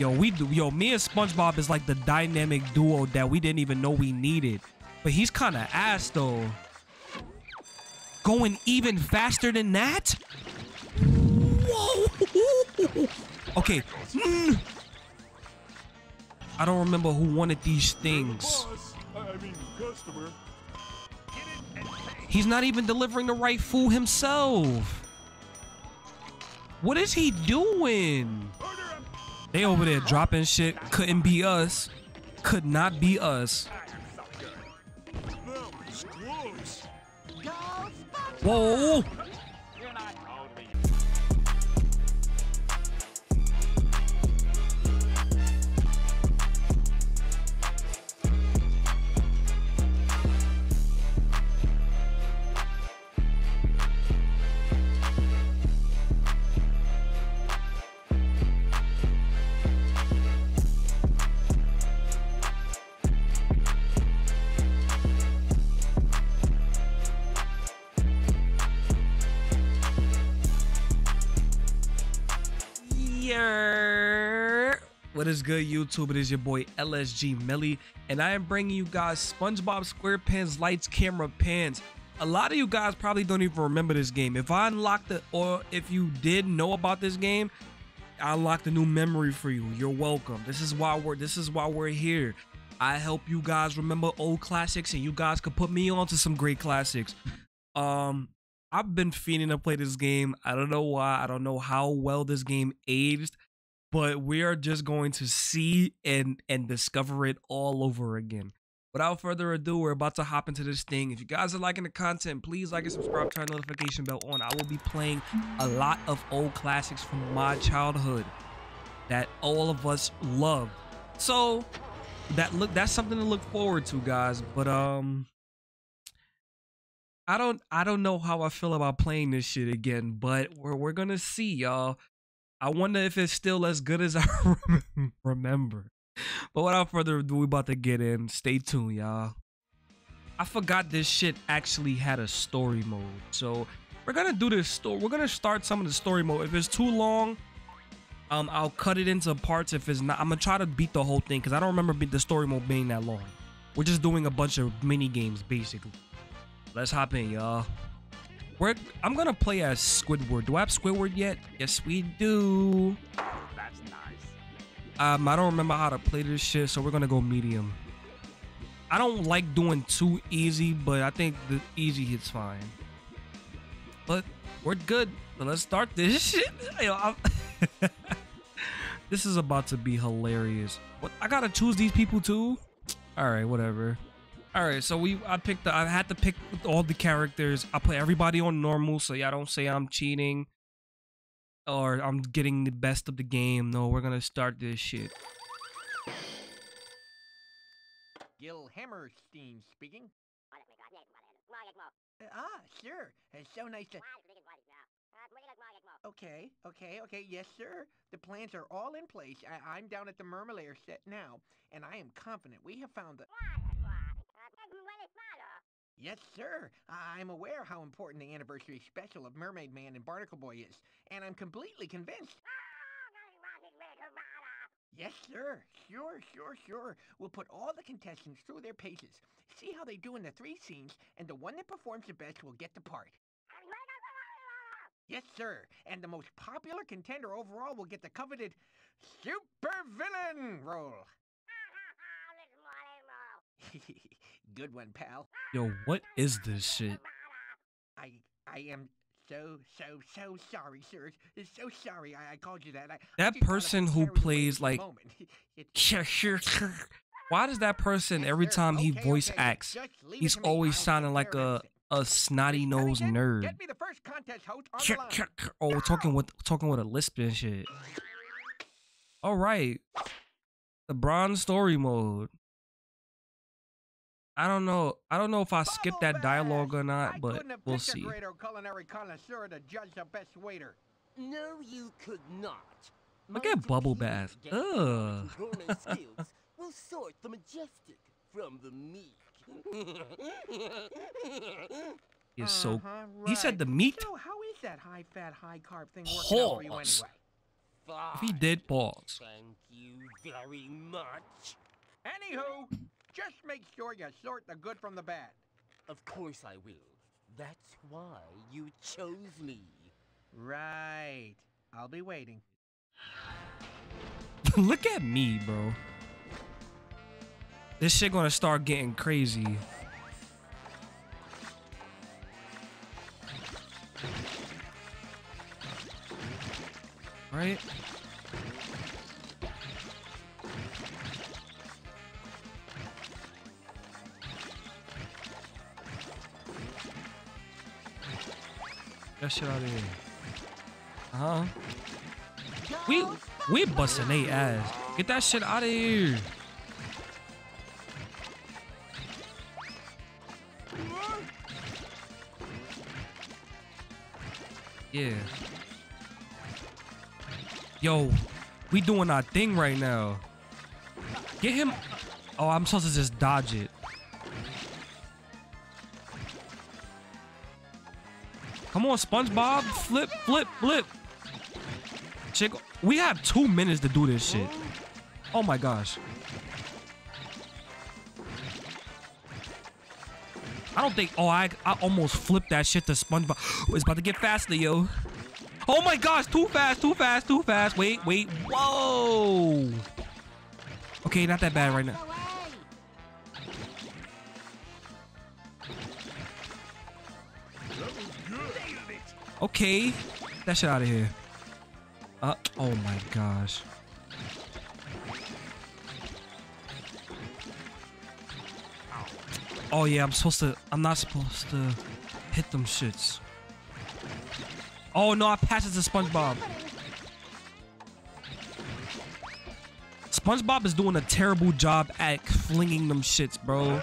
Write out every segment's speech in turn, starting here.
Yo, we do. Yo, me and SpongeBob is like the dynamic duo that we didn't even know we needed. But he's kind of ass though. Going even faster than that? Whoa! Okay. Mm. I don't remember who wanted these things. He's not even delivering the right food himself. What is he doing? They over there dropping shit. Couldn't be us. Could not be us. Whoa! Is good, YouTube? It is your boy LSG Melly, and I am bringing you guys SpongeBob SquarePants Lights Camera Pants. A lot of you guys probably don't even remember this game. If I unlocked it, or if you did know about this game, I unlocked a new memory for you. You're welcome. This is why we're this is why we're here. I help you guys remember old classics, and you guys could put me on to some great classics. Um, I've been fiending to play this game. I don't know why. I don't know how well this game aged but we are just going to see and and discover it all over again. Without further ado, we're about to hop into this thing. If you guys are liking the content, please like and subscribe, turn notification bell on. I will be playing a lot of old classics from my childhood that all of us love. So that look that's something to look forward to, guys. But um I don't I don't know how I feel about playing this shit again, but we're we're gonna see, y'all. I wonder if it's still as good as I remember. But without further ado, we about to get in. Stay tuned, y'all. I forgot this shit actually had a story mode. So we're gonna do this story. We're gonna start some of the story mode. If it's too long, um, I'll cut it into parts. If it's not, I'm gonna try to beat the whole thing because I don't remember the story mode being that long. We're just doing a bunch of mini games basically. Let's hop in, y'all. We're, I'm gonna play as Squidward. Do I have Squidward yet? Yes, we do. That's nice. Um, I don't remember how to play this shit, so we're gonna go medium. I don't like doing too easy, but I think the easy hit's fine. But we're good. So let's start this shit. Yo, this is about to be hilarious. What? I gotta choose these people too? All right, whatever. All right, so we I picked the I had to pick all the characters. I put everybody on normal, so y'all don't say I'm cheating or I'm getting the best of the game. No, we're gonna start this shit. Gil Hammerstein speaking. Uh, ah, sure. It's so nice to. Okay, okay, okay. Yes, sir. The plans are all in place. I I'm down at the Mermalair set now, and I am confident we have found the. Yes, sir. I'm aware how important the anniversary special of Mermaid Man and Barnacle Boy is, and I'm completely convinced. Yes, sir. Sure, sure, sure. We'll put all the contestants through their paces, see how they do in the three scenes, and the one that performs the best will get the part. Yes, sir. And the most popular contender overall will get the coveted super villain role. Good one, pal. Yo, what is this shit? I I am so so so sorry, sir. So sorry I, I called you that. I, that I person who plays like Why does that person every time he voice acts, he's always sounding like a a snotty nosed nerd? Oh, talking with talking with a lisp and shit. All right, the bronze story mode. I don't know. I don't know if I skipped that dialogue or not, but we'll see. No, you could not. Look at Bubble Bath. Ugh. will sort the majestic from the meek. He's so. Uh -huh, right. He said the meat. So how is that high fat, high carb thing working out for you anyway? fine. If he did, pause. Thank you very much. Anywho, just make sure you sort the good from the bad. Of course I will. That's why you chose me. Right. I'll be waiting. Look at me, bro. This shit gonna start getting crazy. Right? That shit out of here. Uh huh. We we busting they ass. Get that shit out of here. Yeah. Yo, we doing our thing right now. Get him. Oh, I'm supposed to just dodge it. Come on, SpongeBob. Flip, flip, flip. Chick, we have two minutes to do this shit. Oh my gosh. I don't think. Oh, I I almost flipped that shit to SpongeBob. It's about to get faster, yo. Oh my gosh, too fast, too fast, too fast. Wait, wait. Whoa. Okay, not that bad right now. Okay, that shit out of here. Uh, oh my gosh. Oh yeah, I'm supposed to. I'm not supposed to hit them shits. Oh no, I passed it to SpongeBob. SpongeBob is doing a terrible job at flinging them shits, bro.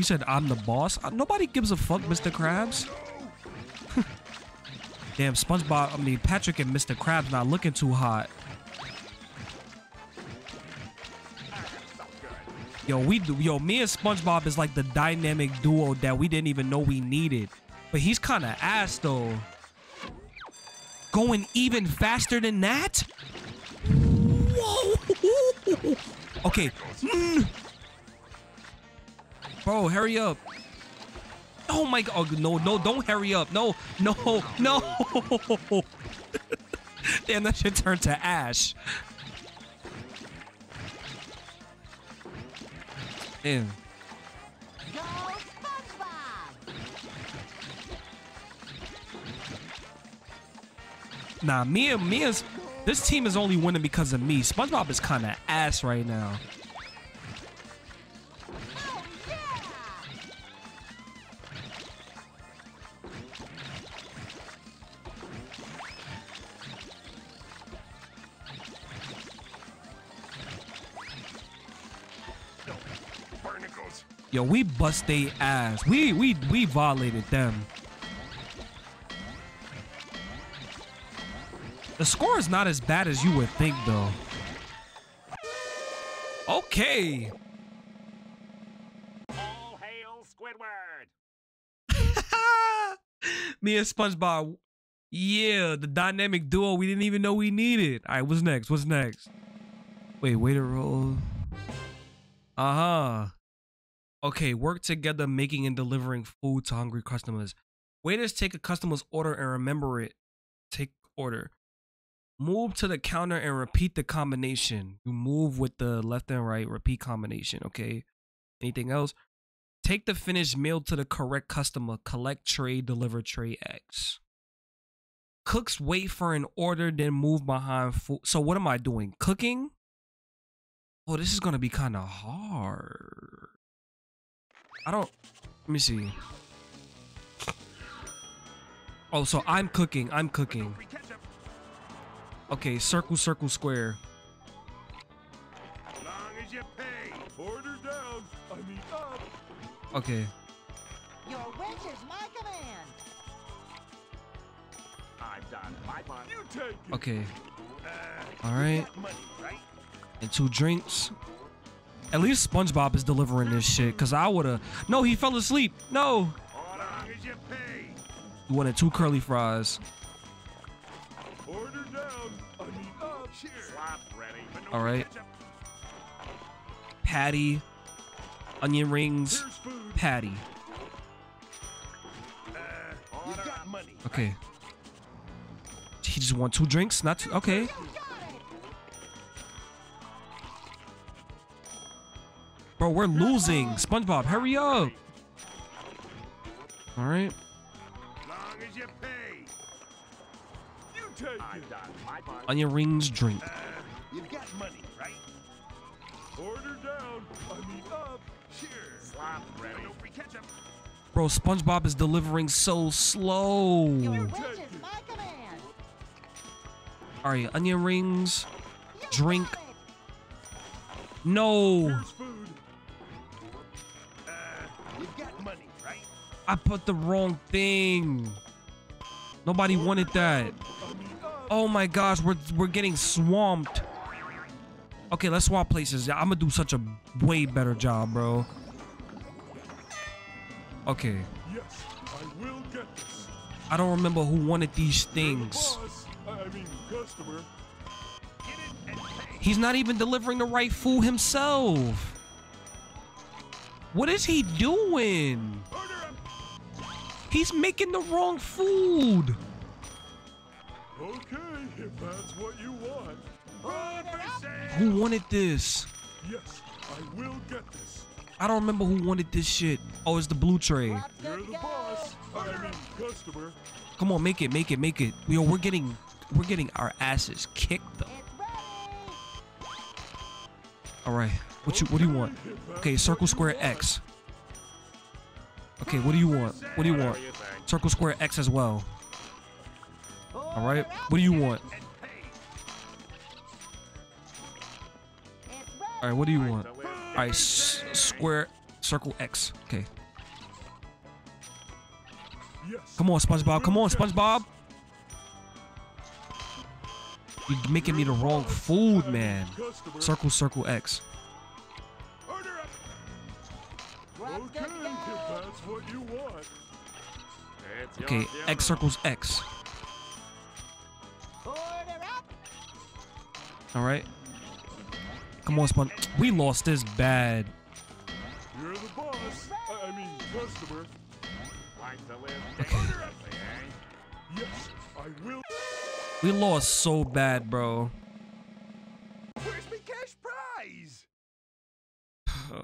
You said I'm the boss? Uh, nobody gives a fuck, Mr. Krabs. Damn, SpongeBob, I mean, Patrick and Mr. Krabs not looking too hot. Yo, we do, yo, me and SpongeBob is like the dynamic duo that we didn't even know we needed. But he's kind of ass though. Going even faster than that? Whoa! Okay. Mm. Bro, hurry up. Oh my god. Oh, no, no, don't hurry up. No, no, no. Damn, that shit turned to ash. Damn. Nah, me and me this team is only winning because of me. SpongeBob is kind of ass right now. Yo, we bust they ass. We we we violated them. The score is not as bad as you would think, though. Okay. All hail Squidward. Me and SpongeBob. Yeah, the dynamic duo we didn't even know we needed. All right, what's next? What's next? Wait, wait a roll. Uh huh. Okay, work together making and delivering food to hungry customers. Waiters take a customer's order and remember it. Take order. Move to the counter and repeat the combination. You move with the left and right, repeat combination, okay? Anything else? Take the finished meal to the correct customer. Collect tray, deliver tray X. Cooks wait for an order, then move behind food. So what am I doing? Cooking? Oh, this is gonna be kind of hard. I don't. Let me see. Oh, so I'm cooking. I'm cooking. Okay, circle, circle, square. Long as you pay. Order down. I mean up. Okay. Your wish is my command! I've done my part. You take it. Okay. Uh, All right. money, right? And two drinks. At least SpongeBob is delivering this shit, cause I would've. No, he fell asleep. No. You. He wanted two curly fries. Cheers. Slop ready. but no All right. Patty, onion rings, patty. Okay. He just want two drinks, not two. Okay. Bro, we're losing. SpongeBob, hurry up. All right. Long as you pay. You take I've it. done my part. Onion rings, drink. Uh, you've got money, right? Order down. I mean up. Cheers. Slop ready. No free ketchup. Bro, SpongeBob is delivering so slow. Your All is my command. right, onion rings. You Drink. got it. No. I put the wrong thing. Nobody wanted that. Oh my gosh, we're we're getting swamped. Okay, let's swap places. I'm gonna do such a way better job, bro. Okay, Yes, I will get this. I don't remember who wanted these things. I mean. He's not even delivering the right food himself. What is he doing? He's making the wrong food. Okay, if that's what you want. Who wanted this? Yes, I will get this. I don't remember who wanted this shit. Oh, it's the blue tray. You're the boss. I mean, customer. Come on, make it, make it, make it. Yo, we're getting, we're getting our asses kicked though. All right, what you, what do you want? Okay, if that's Okay, what circle, square. X. Okay, what do you want? What do you want? Whatever you think. Circle, square, X as well. All right, what do you want? And pay. It's ready. All right, what do you want? To. All right, square, circle, X. Okay, come on, SpongeBob. Come on, SpongeBob. You're making me the wrong food, man. Circle, circle, X. Order up. What's Okay, Okay. X circles X. All right. Come on, Spawn. We lost this bad. You're the boss. I mean, customer. Like to live Okay. Yes, I will. We lost so bad, bro. Where's my cash prize? Uh,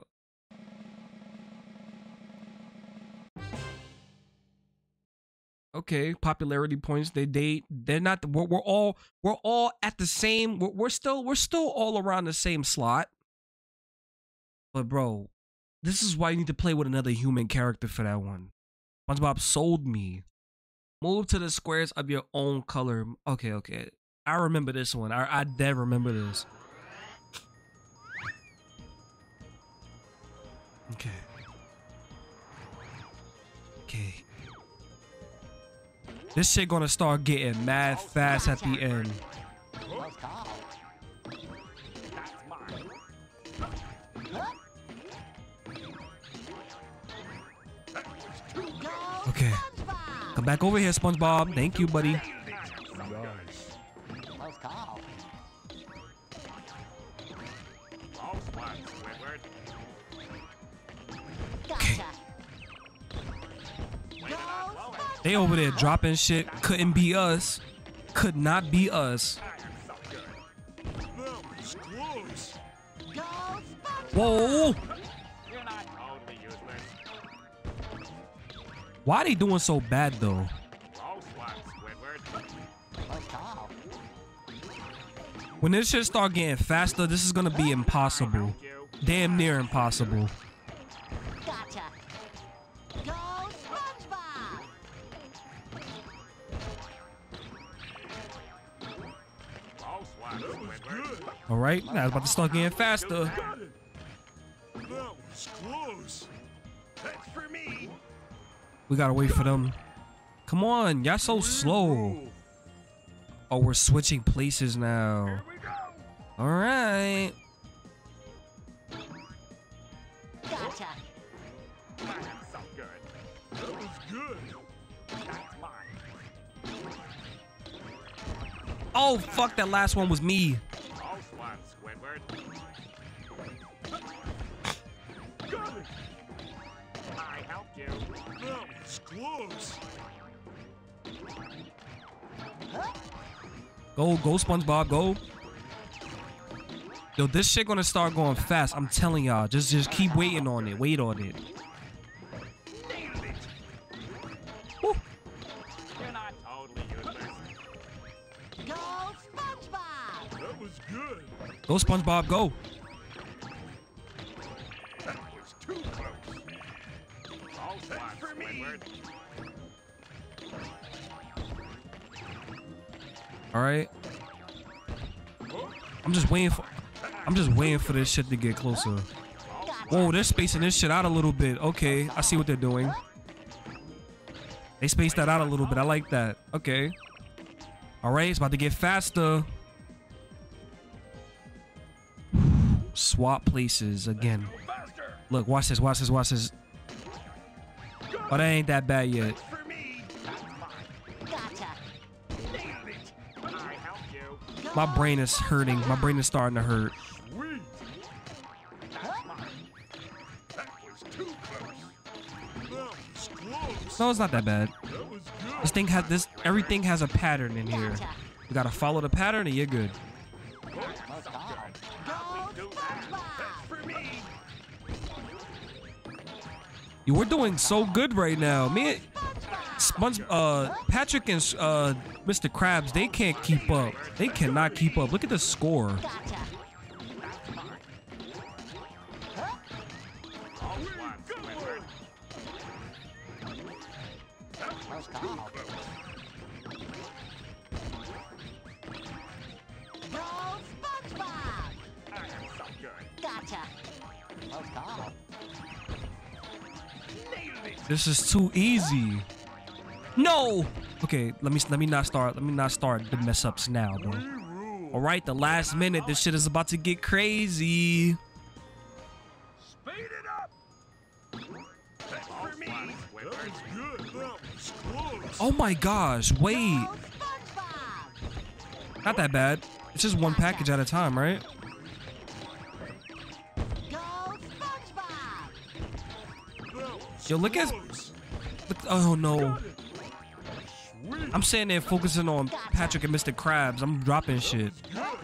okay, popularity points. They date. They're not. We're, we're all. We're all at the same. We're, we're still. We're still all around the same slot. But bro, this is why you need to play with another human character for that one. SpongeBob sold me. Move to the squares of your own color. Okay, okay. I remember this one. I I did remember this. Okay. This shit gonna start getting mad fast at the end. Okay. Come back over here, SpongeBob. Thank you, buddy. They over there dropping shit. Couldn't be us. Could not be us. Whoa! Why they doing so bad though? When this shit start getting faster, this is gonna be impossible. Damn near impossible. All right, now was about to start getting faster. That was close. That's for me. We gotta wait for them. Come on, y'all so slow. Oh, we're switching places now. Here we go. All right. Gotcha. I so good. That was good. That's mine. Oh fuck! That last one was me. False one, Squidward. Got it. I helped you. No, it's close. Go, go, SpongeBob, go. Yo, this shit gonna start going fast. I'm telling y'all. Just, just keep waiting on it. Wait on it. Go, SpongeBob, go. All right. I'm just waiting for. I'm just waiting for this shit to get closer. Whoa, they're spacing this shit out a little bit. Okay, I see what they're doing. They spaced that out a little bit. I like that. Okay. All right, it's about to get faster. Swap places again. Look, watch this, watch this, watch this. Oh, that ain't that bad yet. My brain is hurting. My brain is starting to hurt. No, it's not that bad. This thing has this. Everything has a pattern in here. You gotta follow the pattern, and you're good. You we're doing so good right now. Me! Sponge, uh, Patrick and uh, Mr. Krabs, they can't keep up. They cannot keep up. Look at the score. This is too easy. No. Okay, let me let me not start. Let me not start the mess ups now, bro. All right, the last minute. This shit is about to get crazy. Speed it up. That's for me. That was good. That was close. Oh my gosh! Wait, not that bad. It's just one package at a time, right? Go SpongeBob! That was Yo, look at- close. Look, oh no. I'm sitting there focusing on Patrick and Mr. Krabs. I'm dropping shit.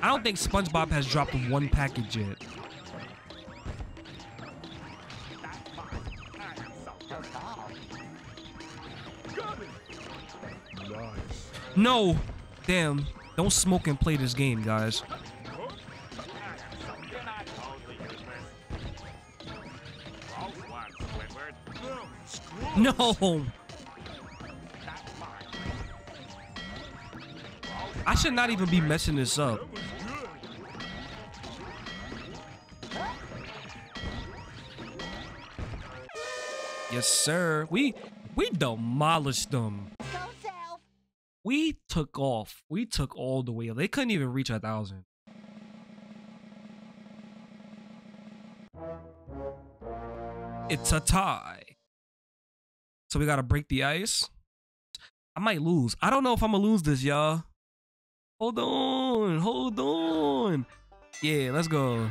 I don't think SpongeBob has dropped one package yet. No. Damn. Don't smoke and play this game, guys. No. I should not even be messing this up. Yes, sir. We we demolished them. We took off. We took all the way. They couldn't even reach a thousand. It's a tie. So we gotta break the ice. I might lose. I don't know if I'm gonna lose this, y'all. Hold on. Hold on. Yeah, let's go.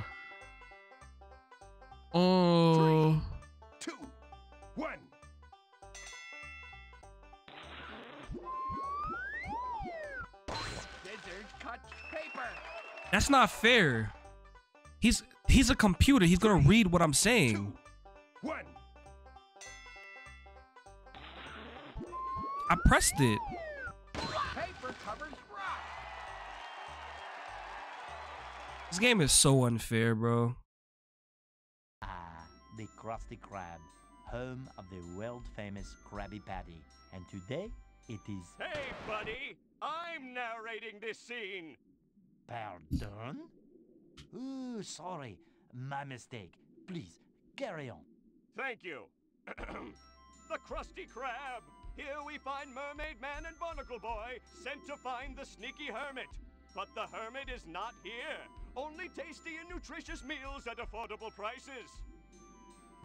Oh. Two. One. Scissors cut paper. That's not fair. He's he's a computer. He's gonna read what I'm saying. One. I pressed it. Paper covers rock. This game is so unfair, bro. Ah, the Krusty Krab, home of the world famous Krabby Patty. And today it is. Hey, buddy. I'm narrating this scene. Pardon? Ooh, sorry. My mistake. Please, carry on. Thank you. the Krusty Krab. Here we find Mermaid Man and Barnacle Boy sent to find the sneaky hermit. But the hermit is not here. Only tasty and nutritious meals at affordable prices.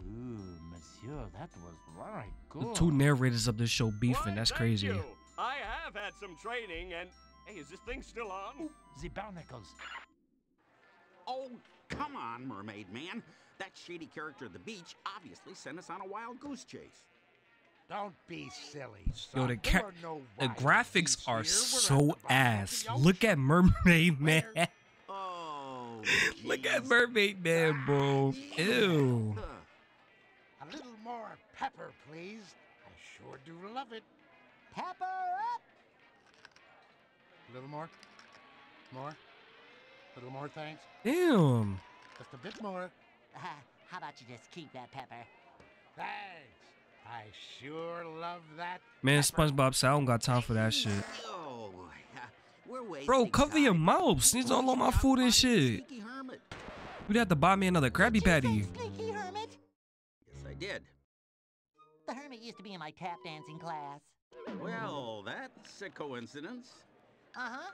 Ooh, monsieur, that was very The two narrators of this show beefing. Why, That's thank crazy. you. I have had some training and Hey, is this thing still on? The barnacles. Oh, come on, Mermaid Man. That shady character at the beach obviously sent us on a wild goose chase. Don't be silly, son. Yo, the, ca- no the graphics are. So the bottom of ass. Look at Mermaid Man. Oh, Look at. Mermaid Man, bro. Ew. A little more pepper, please. I sure do love it. Pepper up. A little more. More. A little more, thanks. Damn. Just a bit more. Uh, how about you just keep that pepper? Thanks. I sure love that. Man. SpongeBob said I don't got time for that shit. Yeah, we're wasting Bro, cover your time. mouth. Sneeze all on my food and shit. You'd have to buy me another Krabby Patty. Sneaky hermit. Yes, I did. The hermit used to be in my tap dancing class. Well, that's a coincidence. Uh huh.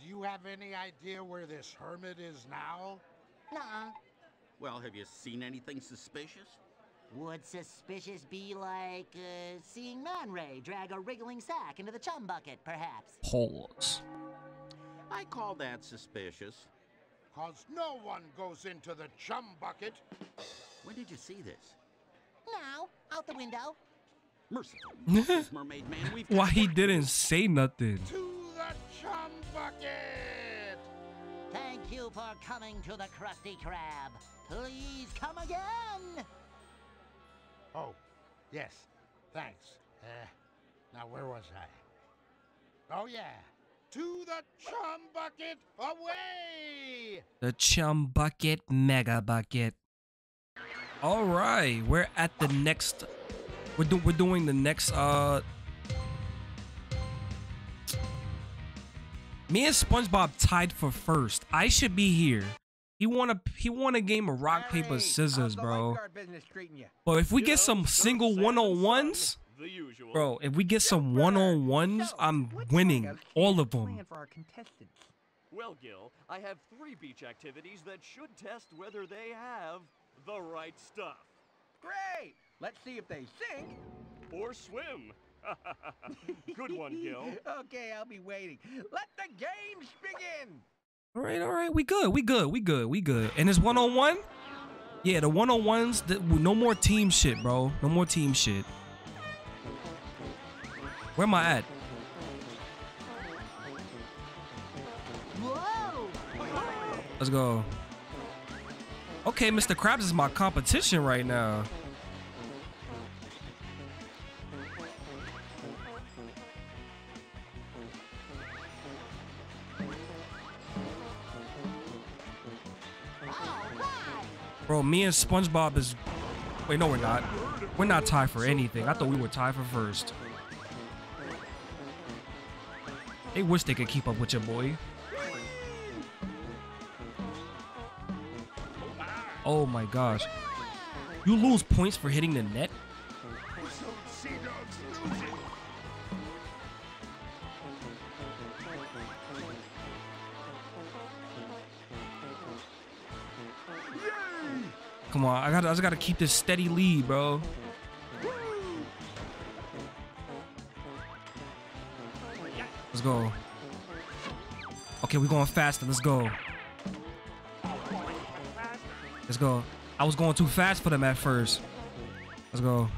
Do you have any idea where this hermit is now? Nuh-uh. Well, have you seen anything suspicious? Would suspicious be like uh, seeing Man Ray drag a wriggling sack into the chum bucket, perhaps? Pause. I call that suspicious. Cause no one goes into the chum bucket. When did you see this? Now, out the window. Merciful, Mermaid Man, we've got Why he didn't say nothing? To the chum bucket! Thank you for coming to the Krusty Krab. Please come again. Oh, yes. Thanks. Uh, now where was I? Oh yeah. To the chum bucket away! The Chum Bucket Mega Bucket. All right, we're at the next. We're do, we're doing the next. Uh, me and SpongeBob tied for first. I should be here. He won a he won a game of rock paper scissors, bro. lifeguard business treating you? But if we You get some single salmon, one on sun, ones, The usual. bro, if we get some one on ones, So, I'm winning all of them. plan for our contestants? Well, Gil, I have three beach activities that should test whether they have the right stuff. Great. Let's see if they sink. Or swim. Good one, Gil. okay, I'll be waiting. Let the games begin. All right, all right, we good, we good, we good, we good. And it's one on one. Yeah, the one on ones. No more team shit, bro. No more team shit. Where am I at? Let's go. Okay, Mr. Krabs is my competition right now. Me and SpongeBob is. Wait, no, we're not. We're not tied for anything. I thought we were tied for first. They wish they could keep up with your boy. Oh my gosh. You lose points for hitting the net? I just gotta keep this steady lead, bro. Let's go. Okay, we're going faster. Let's go. Let's go. I was going too fast for them at first. Let's go.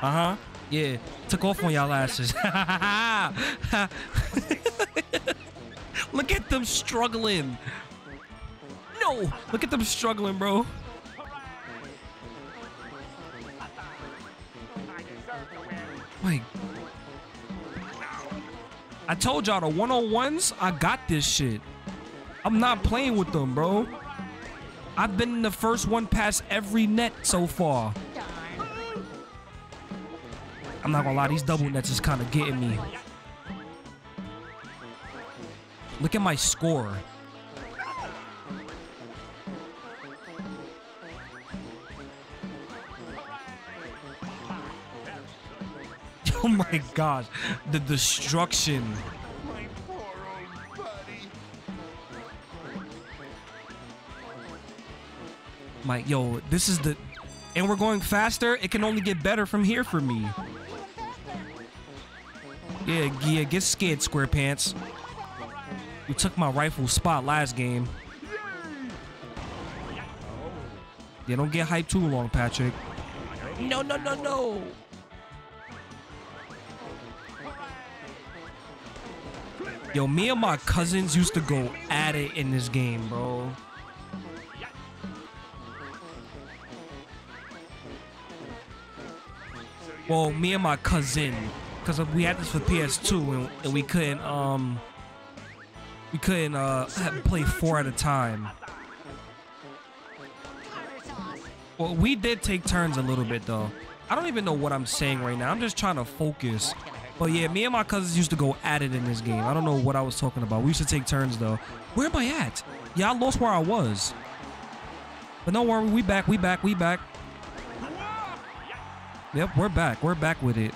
Uh huh. Yeah. Took off on y'all asses. Look at them struggling. No. Look at them struggling, bro. I told y'all the one on ones, I got this shit. I'm not playing with them, bro. I've been the first one past every net so far. I'm not gonna lie, these double nets is kind of getting me. Look at my score. Oh my gosh, the destruction. My yo, this is the and we're going faster. It can only get better from here for me. Yeah, yeah, get scared, SquarePants. You took my rifle spot last game. Yeah, don't get hyped too long, Patrick. No, no, no, no. Yo, me and my cousins used to go at it in this game, bro. Well, me and my cousin, because we had this for PS2 and, and we couldn't um we couldn't uh play four at a time. Well, we did take turns a little bit though. I don't even know what I'm saying right now. I'm just trying to focus. But yeah, me and my cousins used to go at it in this game. I don't know what I was talking about. We used to take turns though. Where am I at? Yeah, I lost where I was. But don't worry, we back, we back, we back. Yep, we're back. We're back with it.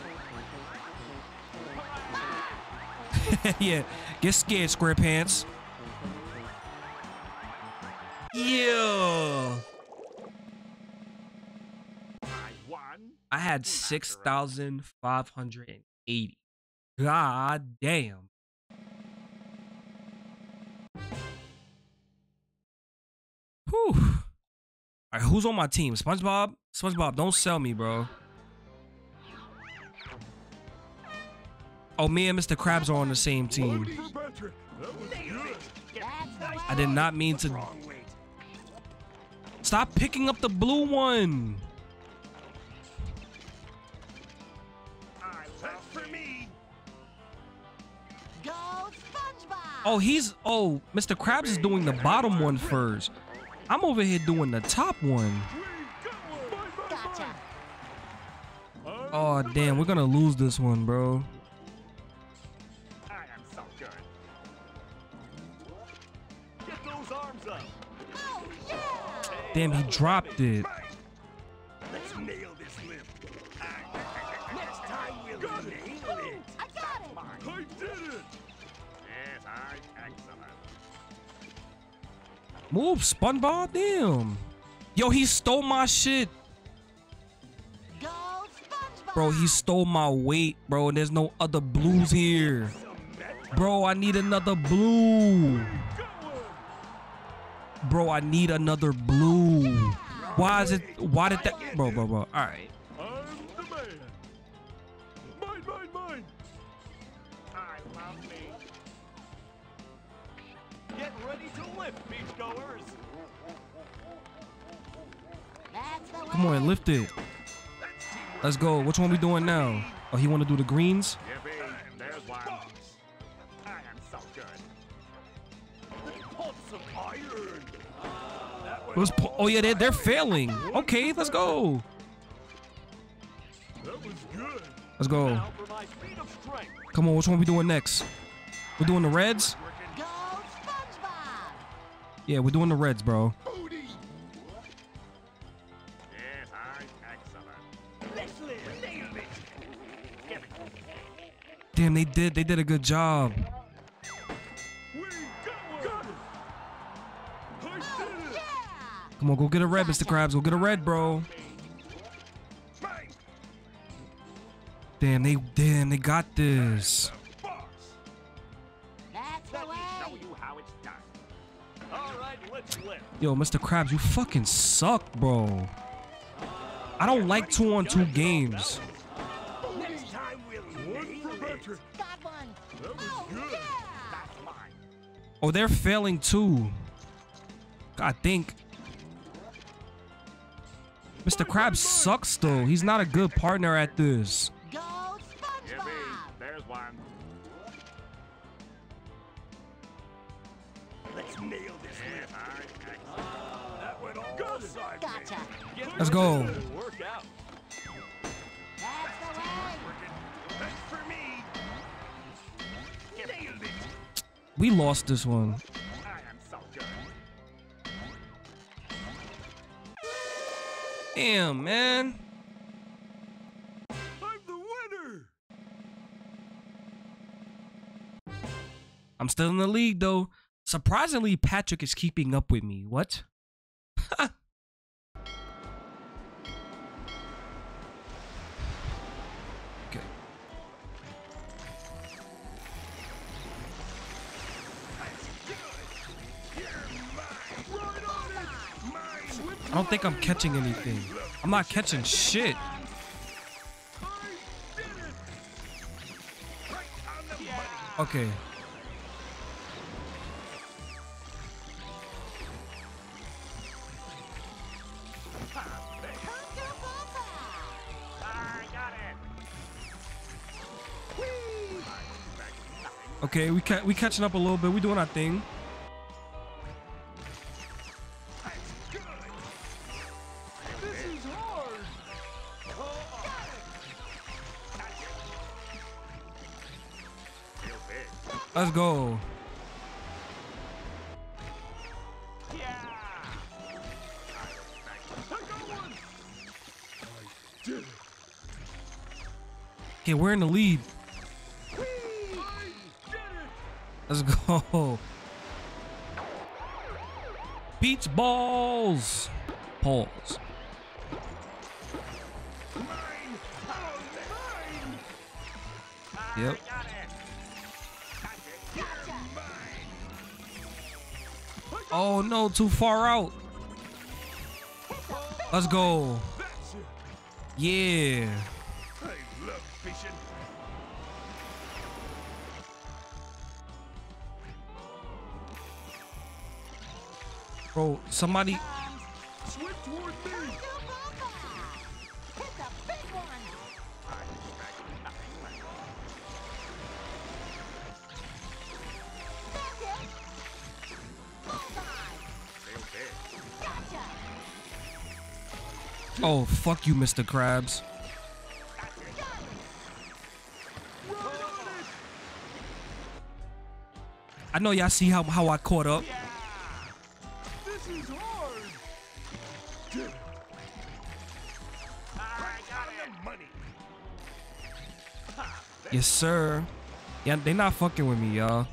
yeah, get scared, SquarePants. Yeah. I won. I had 6,580. God damn. Whew. All right, who's on my team? SpongeBob? SpongeBob, don't sell me, bro. Oh, me and Mr. Krabs are on the same team. I did not mean to. Stop picking up the blue one. Oh, he's oh, Mr. Krabs is doing the bottom one first. I'm over here doing the top one. Gotcha. Oh damn, we're gonna lose this one, bro. I am so good. Get those arms up. Oh, yeah! Damn, he dropped it. Move, SpongeBob. Damn. Yo, he stole my shit, Go bro. He stole my weight, bro. And there's no other blues here, bro. I need another blue, bro. I need another blue. Why is it? Why did that, bro, bro, bro? All right. Beachgoers. Come on, lift it. Let's go. Which one we doing now? Oh, he want to do the greens? Oh yeah, they're, they're failing. Okay, let's go. Let's go. Come on, which one we doing next? We're doing the reds? Yeah, we're doing the reds, bro. Damn, they did. They did a good job. Come on, go get a red, Mr. Krabs. Go get a red, bro. Damn, they damn, they got this. Yo, Mr. Krabs, you fucking suck, bro. I don't like two on two games. Oh, they're failing too. I think. Mr. Krabs sucks though. He's not a good partner at this. Nailed go. We lost this one. I am. Damn, man. I'm the winner. I'm still in the league though. Surprisingly, Patrick is keeping up with me. What? don't think I'm catching anything. I'm not catching shit. Okay. Okay, we ca- we catching up a little bit. We doing our thing. Let's go. Okay, we're in the lead. Let's go. Beach balls. Pause. Yep. Oh no, too far out. Let's go. Yeah. Bro, somebody fuck you, Mr. Krabs. I know y'all see how, how I caught up. Yes, sir. Yeah, they not fucking with me, y'all.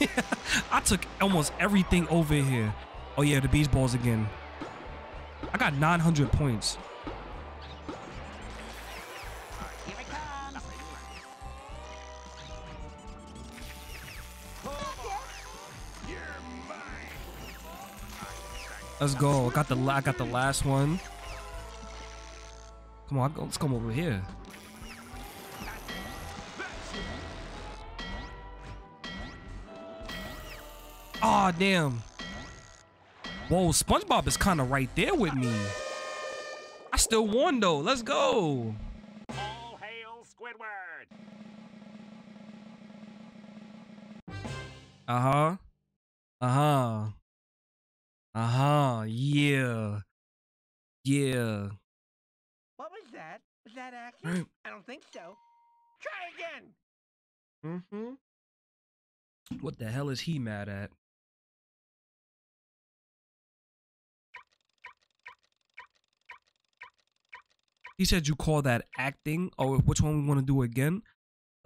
I took almost everything over here. Oh yeah, the beach balls again. I got 900 points. Let's go. I got the I got the last one. Come on, let's come over here. Aw, damn. Whoa, SpongeBob is kind of right there with me. I still won though. Let's go. All hail Squidward! Uh huh. Uh huh. Uh huh. Yeah. Yeah. What was that? Was that accurate? I don't think so. Try again. Mm-hmm. What the hell is he mad at? He said you call that acting. Oh, which one we want to do again?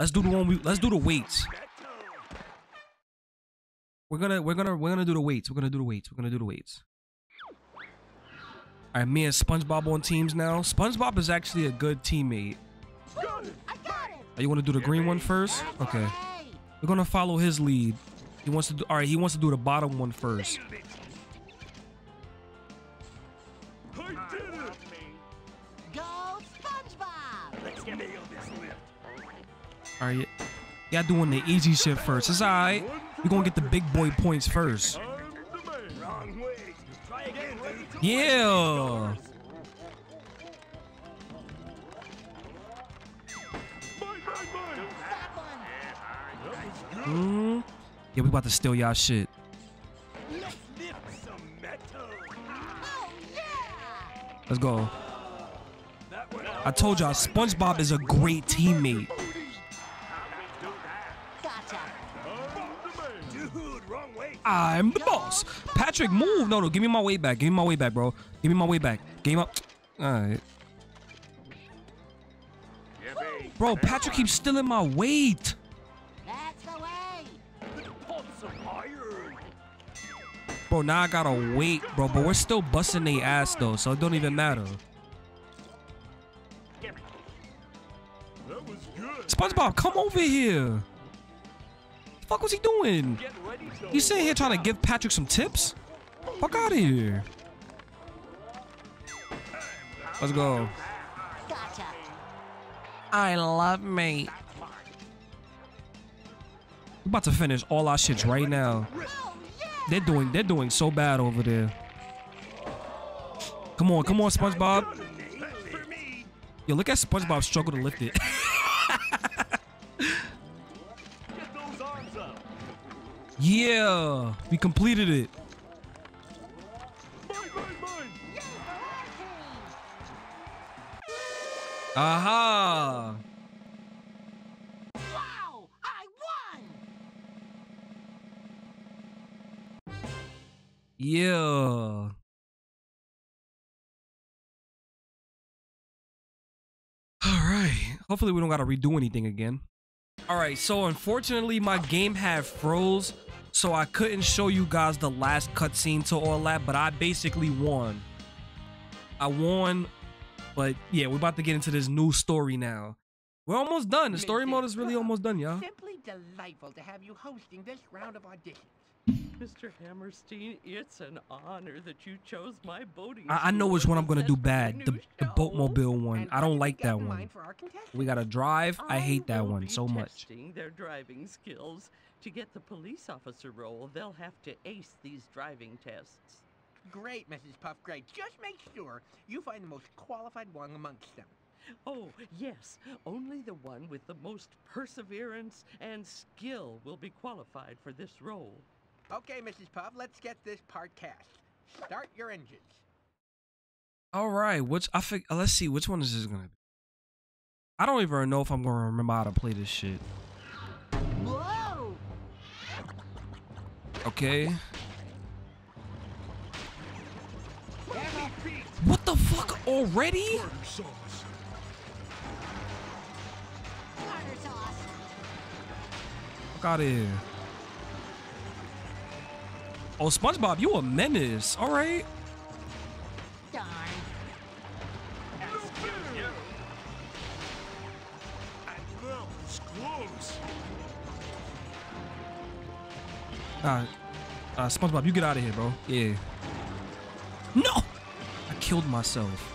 Let's do the one we. Let's do the weights. We're gonna we're gonna we're gonna do the weights. We're gonna do the weights. We're gonna do the weights. All right, me and SpongeBob on teams now. SpongeBob is actually a good teammate. Oh, you want to do the green one first? Okay. We're gonna follow his lead. He wants to do. All right, he wants to do the bottom one first. All right, y'all doing the easy shit first. It's all right. We're gonna get the big boy points first. Yeah. hmm Yeah, we about to steal y'all shit. Let's go. I told y'all, SpongeBob is a great teammate. I'm the boss. Patrick, move. No, no, give me my way back. Give me my way back, bro. Give me my way back. Game up. All right. Bro, Patrick keeps stealing my weight. Bro, now I gotta wait, bro. But we're still busting the ass, though, so it don't even matter. SpongeBob, come over here. The fuck was he doing? Get ready He's sitting here trying to give Patrick some tips. Fuck out of here. Let's go. Gotcha. I love me. We about to finish all our shits right now. They're doing they're doing so bad over there. Come on, come on, SpongeBob. Yo, look at SpongeBob struggle to lift it. yeah, we completed it. Aha. Wow! I won! Yeah. Hopefully we don't got to redo anything again. All right. So unfortunately my game had froze. So I couldn't show you guys the last cutscene to all that. But I basically won. I won. But yeah, we're about to get into this new story now. We're almost done. The story mode is really almost done, y'all. Simply delightful to have you hosting this round of auditions. Mr. Hammerstein, it's an honor that you chose my boating. I, I know school which as one a I'm gonna do set for your bad. The, the boatmobile one. And I don't like that one. mind for our contestants? We gotta drive. I hate that one so much. their driving skills. To get the police officer role, they'll have to ace these driving tests. Great, Mrs. Puff, great. Just make sure you find the most qualified one amongst them. Oh, yes, only the one with the most perseverance and skill will be qualified for this role. Okay, Mrs. Puff, let's get this part cast. Start your engines. All right, which I think. Let's see, which one is this gonna be? I don't even know if I'm gonna remember how to play this shit. Okay. What the fuck already? Fuck out of here. Oh, SpongeBob, you a menace. All right. Uh, uh, SpongeBob, you get out of here, bro. Yeah. No! I killed myself.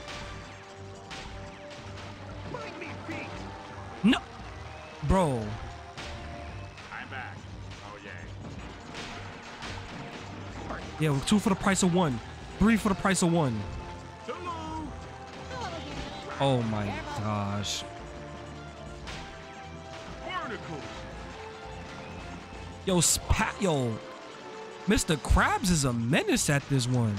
No! Bro. I'm back. Oh, yay. Yeah, two for the price of one. Three for the price of one. Hello. Oh my gosh. Yo, Spat, yo. Mr. Krabs is a menace at this one.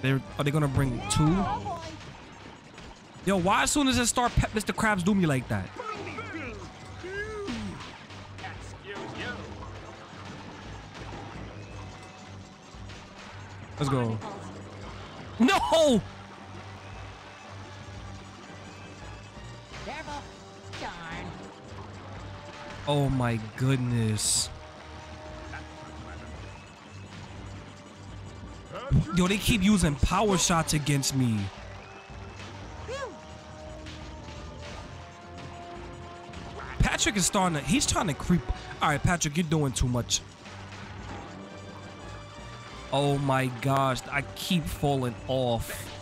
They're, are they gonna bring two? Yo, why as soon as it start, Mr. Krabs do me like that? Let's go. No! Oh my goodness. Yo, they keep using power shots against me. Patrick is starting to, he's trying to creep. All right, Patrick, you're doing too much. Oh my gosh, I keep falling off.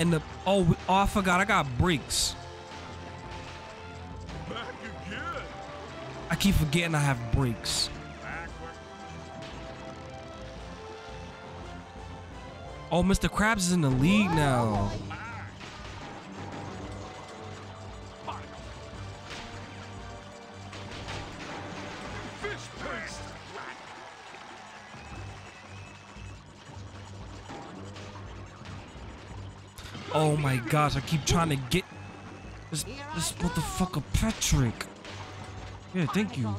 And the, oh, oh, I forgot, I got brakes. I keep forgetting I have brakes. Oh, Mr. Krabs is in the league now. My gosh, I keep trying to get this, this motherfucker Patrick. Yeah, thank you.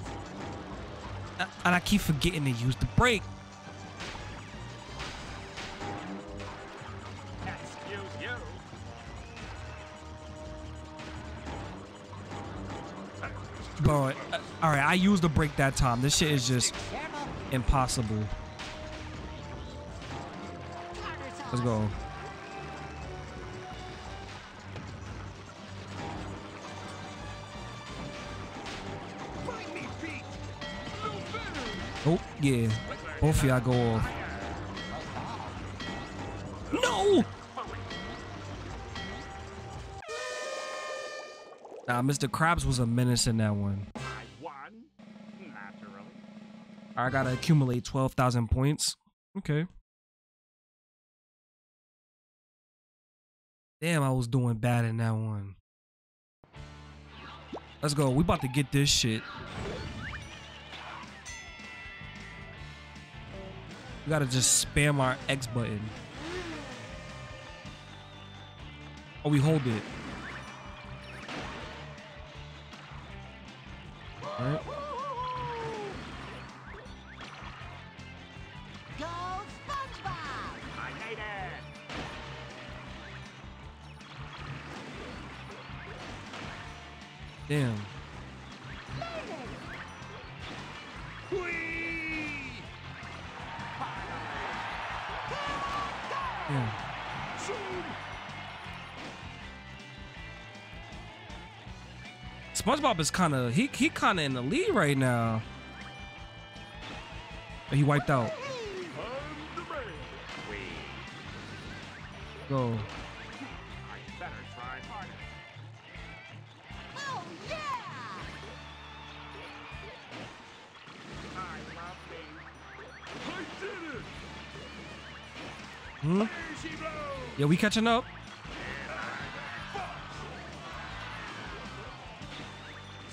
And I keep forgetting to use the brake. Bro, uh, all right, I used the brake that time. This shit is just, impossible. Let's go. Oh, yeah. Both y'all go off. No! Nah, Mr. Krabs was a menace in that one. I I gotta accumulate 12,000 points. Okay. Damn, I was doing bad in that one. Let's go. We about to get this shit. We gotta just spam our X button. Oh, we hold it. I hate it. Damn. SpongeBob is kind of he he kind of in the lead right now. He wiped out. Go. Hmm? Yeah, we catching up.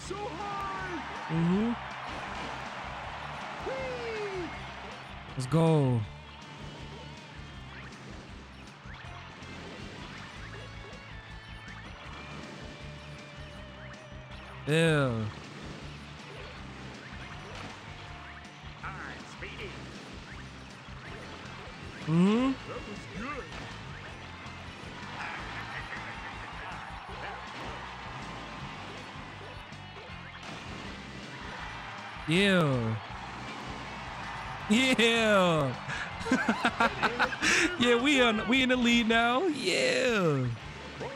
So high. Mm-hmm. Let's go. Yeah. Yeah. Yeah. yeah, we on we in the lead now. Yeah. Oh.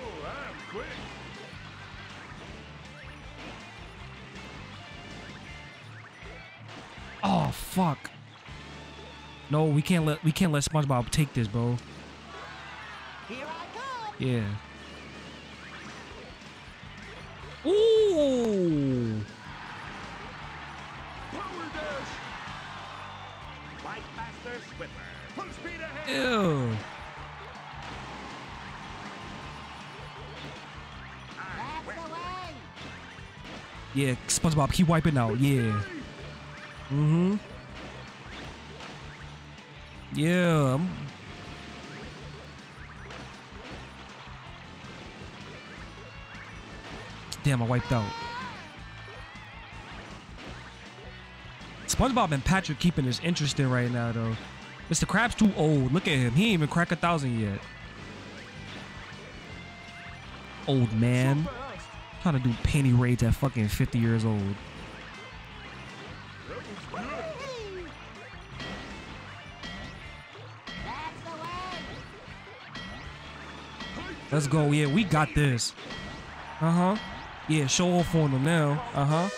Oh fuck. No, we can't let we can't let SpongeBob take this, bro. Here I come! Yeah. SpongeBob, keep wiping out. Yeah. Mm-hmm. Yeah. Damn, I wiped out. SpongeBob and Patrick keeping this interesting right now, though. Mr. Krabs too old. Look at him. He ain't even crack a thousand yet. Old man. Trying to do penny raids at fucking 50 years old. Let's go. Yeah, we got this. Uh huh. Yeah, show off on them now. Uh huh.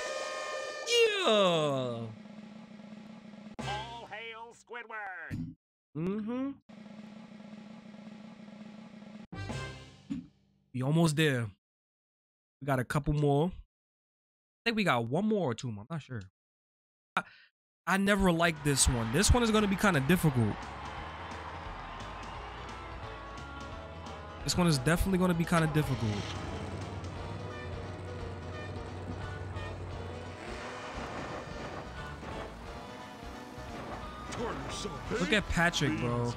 Yeah. All hail Squidward. Mm hmm. We almost there. We got a couple more. I think we got one more or two more. I'm not sure. I, I never liked this one. This one is going to be kind of difficult. This one is definitely going to be kind of difficult. Look at Patrick, bro.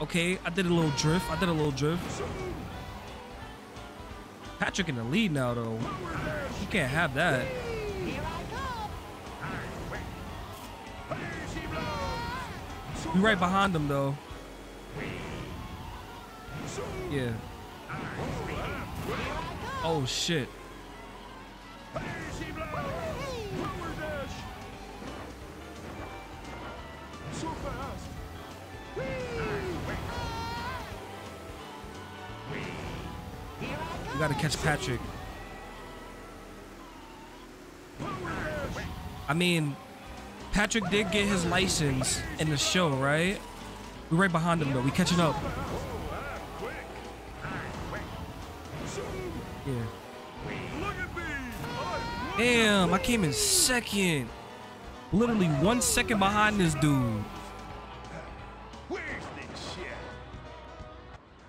Okay, I did a little drift. I did a little drift. Patrick in the lead now, though. You can't have that. We right behind him, though. Yeah. Oh shit. We gotta catch Patrick. I mean, Patrick did get his license in the show, right? We're right behind him though. We catching up. Yeah. Damn, I came in second. Literally one second behind this dude.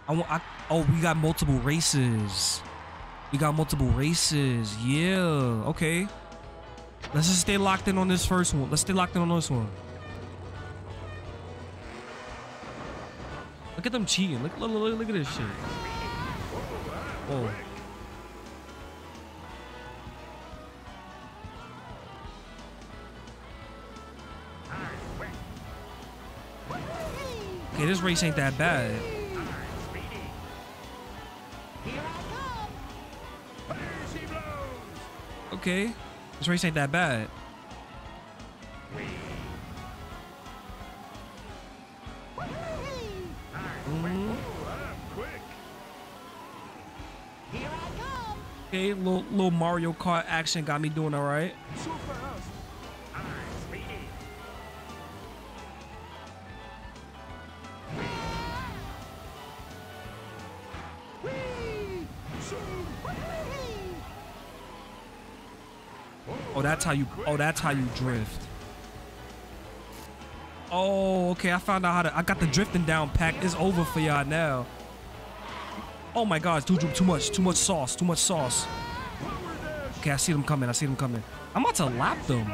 I want. I, oh, we got multiple races. We got multiple races. Yeah. Okay. Let's just stay locked in on this first one. Let's stay locked in on this one. Look at them cheating. Look, look, look, look at this shit. Okay, this race ain't that bad. Okay, this race ain't that bad. Okay, little little Mario Kart action got me doing all right. Oh, that's how you. Oh, that's how you drift. Oh, okay. I found out how to. I got the drifting down pack. It's over for y'all now. Oh my God, too too much, too much sauce, too much sauce. Okay, I see them coming. I see them coming. I'm about to lap them.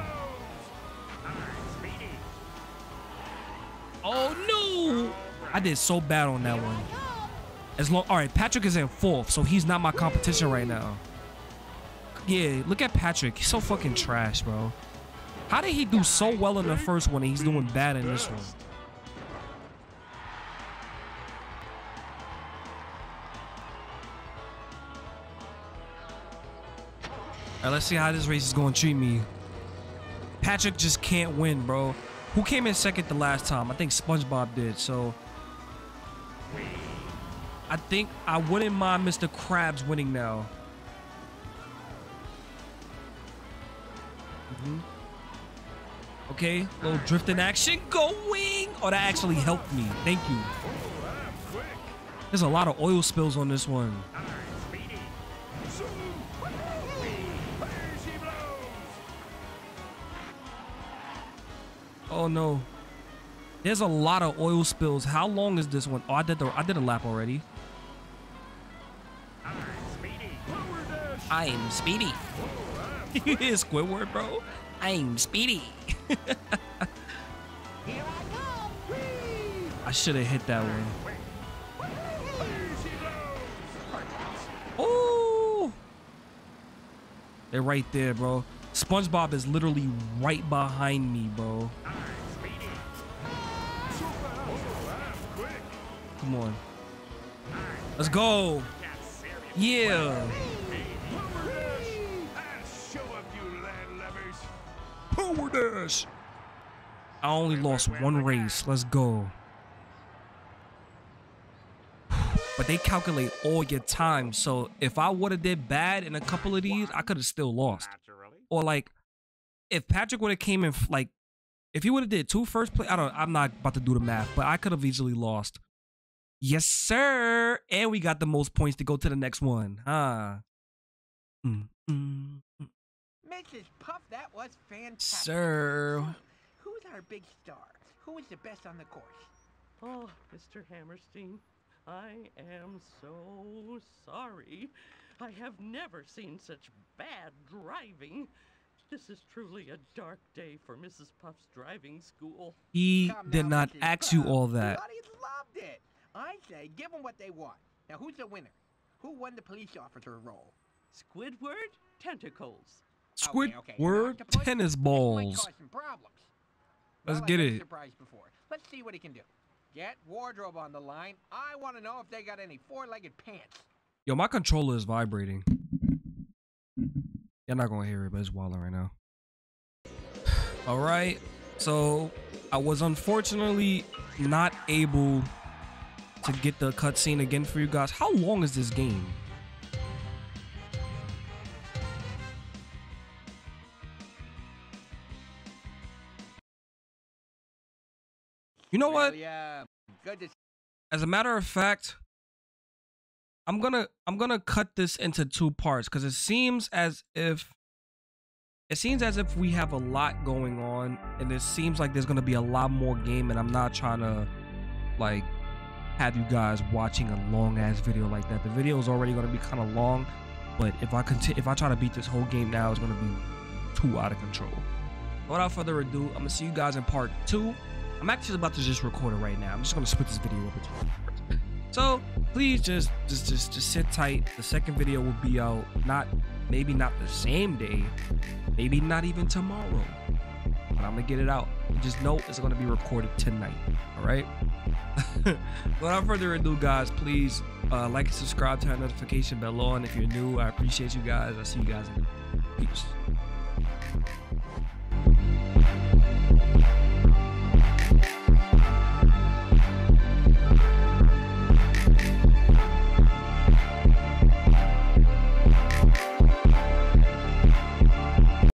Oh no! I did so bad on that one. As long, all right. Patrick is in fourth, so he's not my competition right now. Yeah, look at Patrick. He's so fucking trash, bro. How did he do so well in the first one and he's doing bad in this one? Let's see how this race is going to treat me. Patrick just can't win, bro. Who came in second the last time? I think SpongeBob did, so... I think I wouldn't mind Mr. Krabs winning now. Mhm. Okay, little drifting action going. Oh, that actually helped me. Thank you. There's a lot of oil spills on this one. Oh no. There's a lot of oil spills. How long is this one? Oh, I did the I did a lap already. I'm speedy. Squidward, bro. I'm speedy. I should have hit that one. Oh! They're right there, bro. SpongeBob is literally right behind me, bro. Come on. Let's go. Yeah. I only lost one race. Let's go. But they calculate all your time. So if I would have did bad in a couple of these, I could have still lost. Or like, if Patrick would have came in like, if he would have did two first place, I don't. I'm not about to do the math, but I could have easily lost. Yes, sir. And we got the most points to go to the next one, huh? Mm, mm, Mrs. Puff, that was fantastic. Sir. So, who's our big star? Who is the best on the course? Oh, Mr. Hammerstein, I am so sorry. I have never seen such bad driving. This is truly a dark day for Mrs. Puff's driving school. He Come did now, not Mrs. ask you all that. The audience loved it. I say give them what they want. Now, who's the winner? Who won the police officer role? Squidward, tentacles. Okay, okay, Squidward tennis balls. Let's Well, get it. Let's see what he can do. Get wardrobe on the line. I want to know if they got any four-legged pants. Yo, my controller is vibrating. You're not gonna hear it, but it's wilding right now. All right, so I was unfortunately not able to get the cutscene again for you guys. How long is this game? You know what? Yeah. As a matter of fact, I'm gonna I'm gonna cut this into two parts because it seems as if it seems as if we have a lot going on, and it seems like there's gonna be a lot more game, and I'm not trying to like have you guys watching a long ass video like that. The video is already gonna be kind of long, but if I continue, if I try to beat this whole game now, it's gonna be too out of control. Without further ado, I'm gonna see you guys in part two. I'm actually about to just record it right now. I'm just gonna split this video up. So please just just just just sit tight. The second video will be out not maybe not the same day, maybe not even tomorrow. But I'm gonna get it out. Just know it's gonna be recorded tonight. All right. Without further ado, guys, please uh, like and subscribe, turn notification bell on if you're new. I appreciate you guys. I see you guys. In. Peace.